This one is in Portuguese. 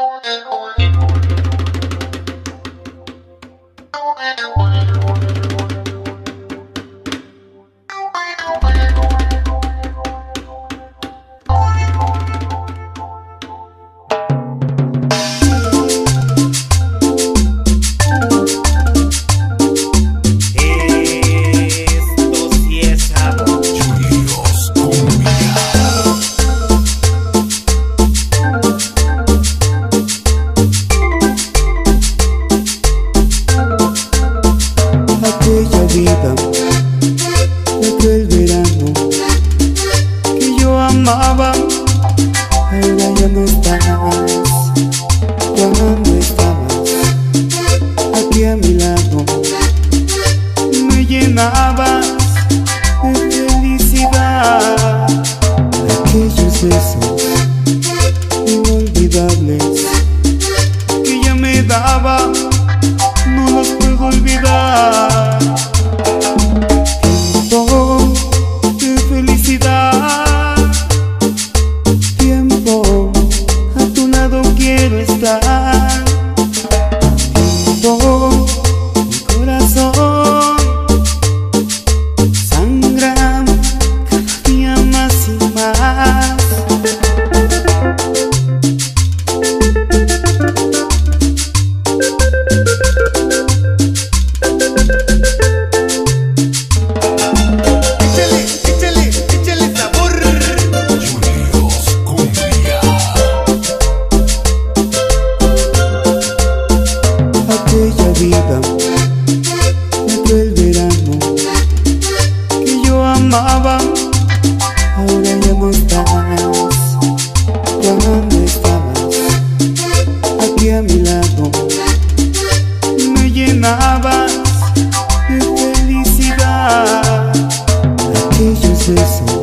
Oh, oh, oh. Me llenabas de felicidad. Aquellos kisses